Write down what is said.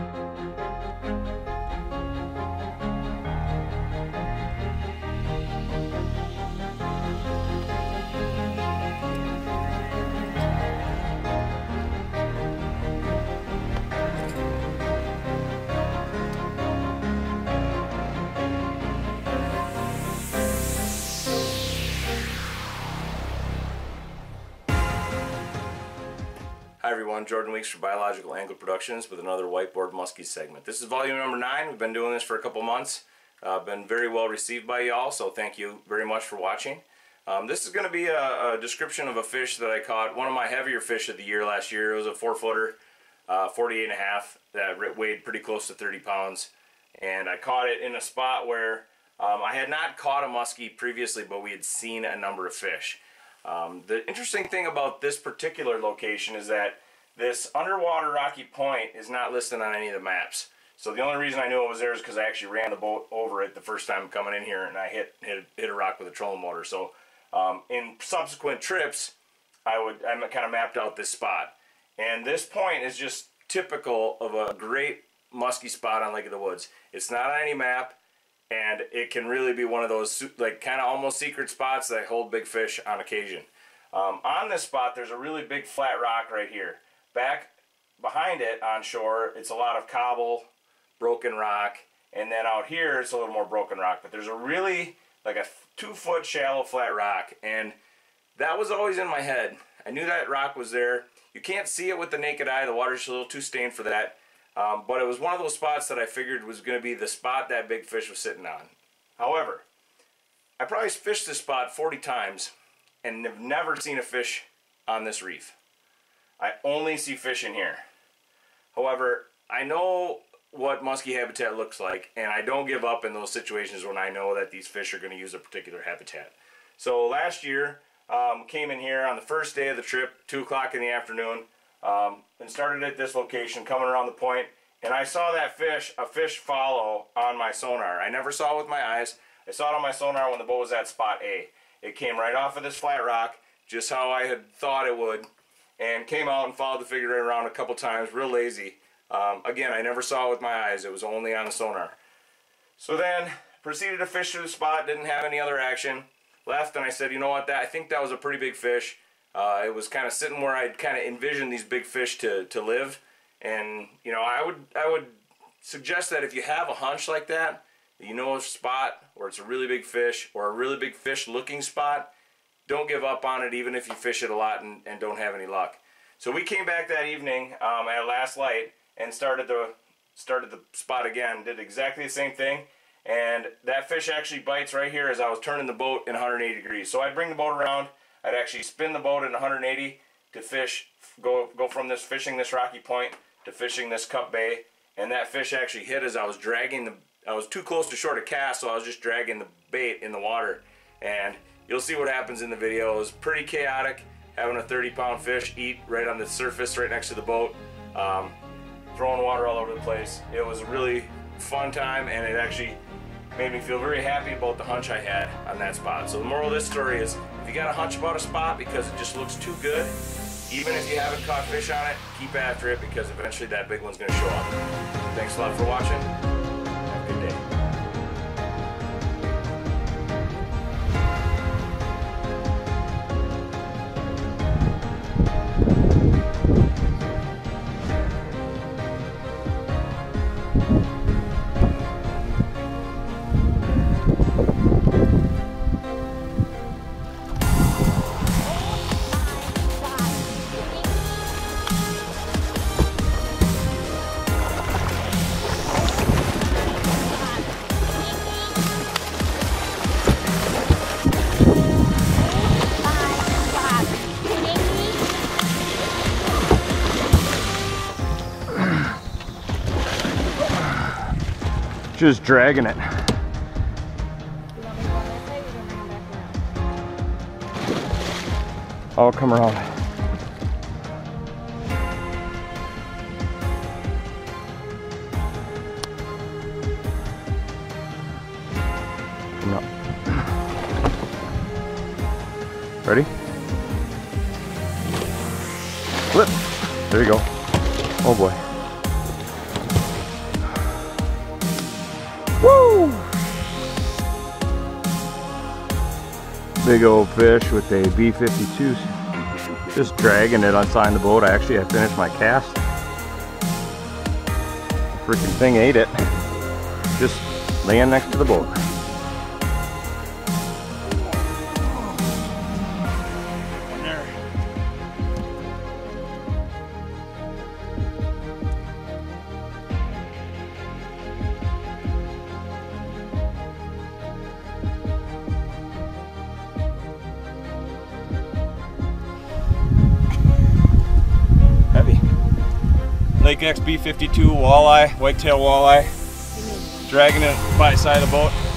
Bye. Hi everyone, Jordan Weeks for Biological Angler Productions with another Whiteboard Muskie segment. This is volume number 9. We've been doing this for a couple months. Uh, been very well received by y'all, so thank you very much for watching. Um, this is going to be a, a, description of a fish that I caught, one of my heavier fish of the year last year. It was a 4 footer, uh, 48 and a half, that weighed pretty close to 30 pounds. And I caught it in a spot where um, I had not caught a muskie previously, but we had seen a number of fish. Um, the interesting thing about this particular location is that this underwater rocky point is not listed on any of the maps. So the only reason I knew it was there is because I actually ran the boat over it the first time coming in here and I hit hit, hit a rock with a trolling motor. So um, in subsequent trips, I would I kind of mapped out this spot. And this point is just typical of a great musky spot on Lake of the Woods. It's not on any map and it can really be one of those like kind of almost secret spots that hold big fish on occasion. Um, on this spot, there's a really big flat rock right here. Back behind it on shore, it's a lot of cobble, broken rock, and then out here it's a little more broken rock. But there's a really like a two foot shallow flat rock, and that was always in my head. I knew that rock was there. You can't see it with the naked eye. The water's a little too stained for that. Um, but it was one of those spots that I figured was going to be the spot that big fish was sitting on. However, I probably fished this spot 40 times and have never seen a fish on this reef. I only see fish in here. However, I know what muskie habitat looks like and I don't give up in those situations when I know that these fish are going to use a particular habitat. So last year, um, came in here on the first day of the trip, 2 o'clock in the afternoon, um, and started at this location, coming around the point, and I saw that fish, a fish follow on my sonar. I never saw it with my eyes. I saw it on my sonar when the boat was at spot A. It came right off of this flat rock, just how I had thought it would, and came out and followed the figure eight around a couple times, real lazy. Um, again, I never saw it with my eyes. It was only on the sonar. So then, proceeded to fish through the spot, didn't have any other action. Left, and I said, you know what, that I think that was a pretty big fish. Uh, it was kind of sitting where I'd kind of envisioned these big fish to, to live. And, you know, I would, I would suggest that if you have a hunch like that, you know a spot where it's a really big fish or a really big fish looking spot, don't give up on it even if you fish it a lot and, and don't have any luck. So we came back that evening um, at last light and started the started the spot again. Did exactly the same thing, and that fish actually bites right here as I was turning the boat in 180 degrees. So I'd bring the boat around, I'd actually spin the boat in 180 to fish, go, go from this fishing this rocky point to fishing this cup bay. And that fish actually hit as I was dragging the, I was too close to shore to cast, so I was just dragging the bait in the water. And you'll see what happens in the video. It was pretty chaotic having a 30 pound fish eat right on the surface right next to the boat. Um, throwing water all over the place. It was a really fun time and it actually made me feel very happy about the hunch I had on that spot. So the moral of this story is if you got a hunch about a spot because it just looks too good, even if you haven't caught fish on it, keep after it because eventually that big one's going to show up. Thanks a lot for watching. Just dragging it. I'll come around. No. Ready? Flip. There you go. Oh boy. Big old fish with a B52. Just dragging it outside the boat. I actually, I finished my cast. Freaking thing ate it. Just laying next to the boat. Lake XB52 walleye, whitetail walleye. Dragging it by side of the boat.